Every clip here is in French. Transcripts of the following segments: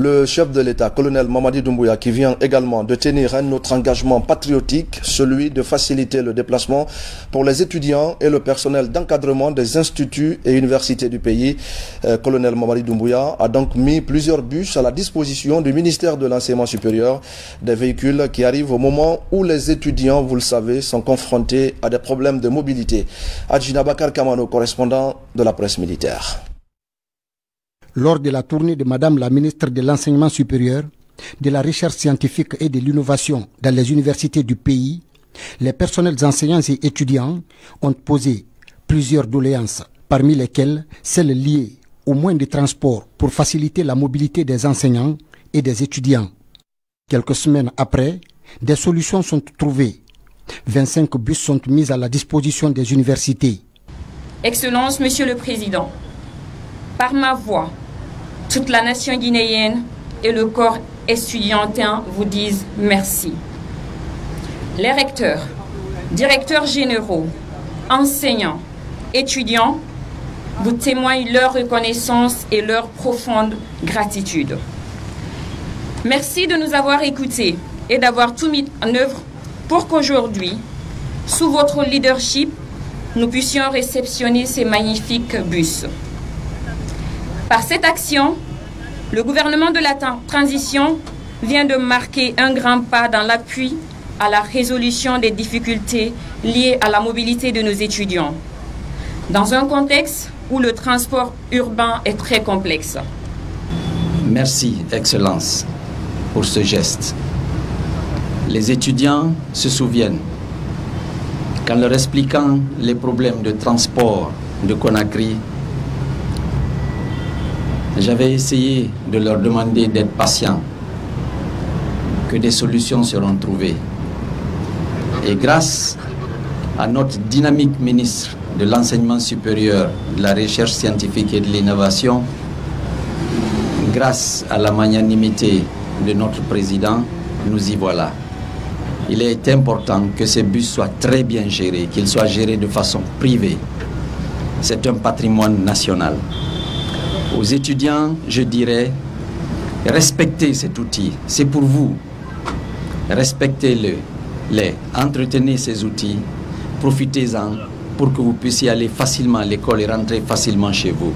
Le chef de l'État, colonel Mamadi Doumbouya, qui vient également de tenir un autre engagement patriotique, celui de faciliter le déplacement pour les étudiants et le personnel d'encadrement des instituts et universités du pays. Euh, colonel Mamadi Doumbouya a donc mis plusieurs bus à la disposition du ministère de l'Enseignement supérieur, des véhicules qui arrivent au moment où les étudiants, vous le savez, sont confrontés à des problèmes de mobilité. Adjina Bakar Kamano, correspondant de la presse militaire lors de la tournée de Madame la ministre de l'Enseignement supérieur, de la recherche scientifique et de l'innovation dans les universités du pays, les personnels enseignants et étudiants ont posé plusieurs doléances, parmi lesquelles celles liées au moyens de transport pour faciliter la mobilité des enseignants et des étudiants. Quelques semaines après, des solutions sont trouvées. 25 bus sont mis à la disposition des universités. Excellence, Monsieur le Président, par ma voix, toute la nation guinéenne et le corps estudiantin vous disent merci. Les recteurs, directeurs généraux, enseignants, étudiants vous témoignent leur reconnaissance et leur profonde gratitude. Merci de nous avoir écoutés et d'avoir tout mis en œuvre pour qu'aujourd'hui, sous votre leadership, nous puissions réceptionner ces magnifiques bus. Par cette action, le gouvernement de la transition vient de marquer un grand pas dans l'appui à la résolution des difficultés liées à la mobilité de nos étudiants, dans un contexte où le transport urbain est très complexe. Merci, Excellence, pour ce geste. Les étudiants se souviennent qu'en leur expliquant les problèmes de transport de Conakry j'avais essayé de leur demander d'être patients, que des solutions seront trouvées. Et grâce à notre dynamique ministre de l'enseignement supérieur, de la recherche scientifique et de l'innovation, grâce à la magnanimité de notre président, nous y voilà. Il est important que ces bus soient très bien gérés, qu'ils soient gérés de façon privée. C'est un patrimoine national. Aux étudiants, je dirais, respectez cet outil, c'est pour vous. Respectez-le, les, entretenez ces outils, profitez-en pour que vous puissiez aller facilement à l'école et rentrer facilement chez vous.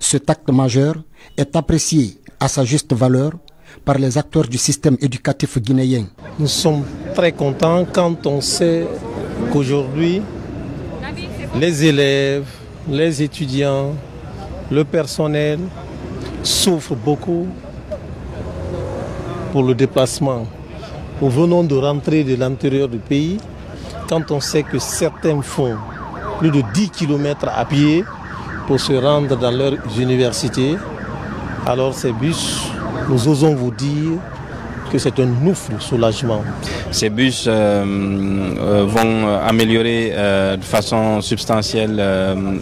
Cet acte majeur est apprécié à sa juste valeur par les acteurs du système éducatif guinéen. Nous sommes très contents quand on sait qu'aujourd'hui, les élèves, les étudiants, le personnel souffre beaucoup pour le déplacement. Nous venons de rentrer de l'intérieur du pays quand on sait que certains font plus de 10 km à pied pour se rendre dans leurs universités. Alors ces bus, nous osons vous dire que c'est un ouf soulagement. Ces bus euh, euh, vont améliorer euh, de façon substantielle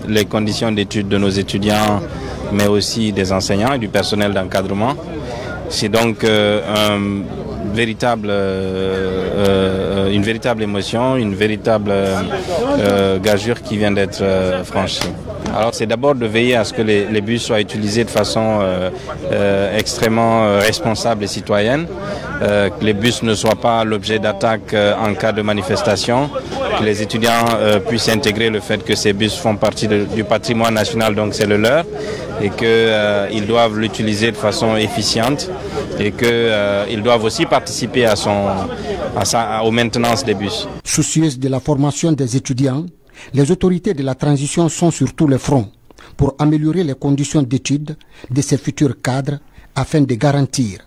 les conditions d'études de nos étudiants, mais aussi des enseignants et du personnel d'encadrement. C'est donc une véritable émotion, une véritable gageure qui vient d'être franchie. Alors c'est d'abord de veiller à ce que les, bus soient utilisés de façon euh, euh, extrêmement euh, responsable et citoyenne, que les bus ne soient pas l'objet d'attaques en cas de manifestation, que les étudiants puissent intégrer le fait que ces bus font partie du patrimoine national, donc c'est le leur, et qu'ils doivent l'utiliser de façon efficiente et qu'ils doivent aussi participer à son, à aux maintenances des bus. Soucieuse de la formation des étudiants, les autorités de la transition sont sur tous les fronts pour améliorer les conditions d'études de ces futurs cadres afin de garantir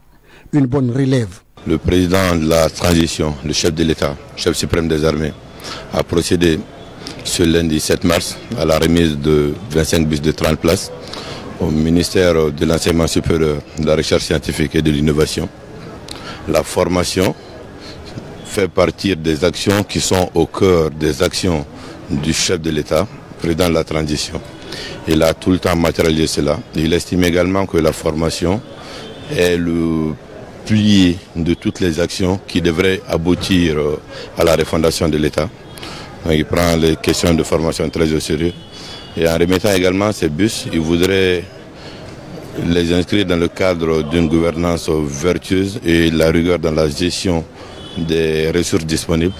une bonne relève. Le président de la transition, le chef de l'État, chef suprême des armées, a procédé ce lundi 7 mars à la remise de 25 bus de 30 places au ministère de l'enseignement supérieur, de la recherche scientifique et de l'innovation. La formation fait partie des actions qui sont au cœur des actions du chef de l'État, président de la transition. Il a tout le temps matérialisé cela. Il estime également que la formation est le plié de toutes les actions qui devraient aboutir euh, à la refondation de l'État. Il prend les questions de formation très au sérieux. Et en remettant également ces bus, il voudrait les inscrire dans le cadre d'une gouvernance vertueuse et la rigueur dans la gestion des ressources disponibles.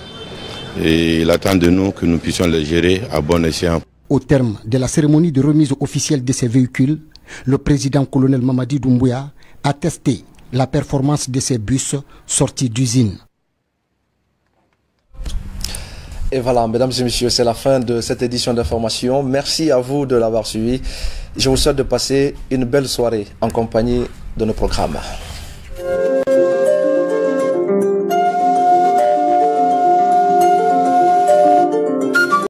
Et il attend de nous que nous puissions les gérer à bon escient. Au terme de la cérémonie de remise officielle de ces véhicules, le président colonel Mamadi Doumbouya a testé la performance de ces bus sortis d'usine. Et voilà, mesdames et messieurs, c'est la fin de cette édition d'information. Merci à vous de l'avoir suivi. Je vous souhaite de passer une belle soirée en compagnie de nos programmes.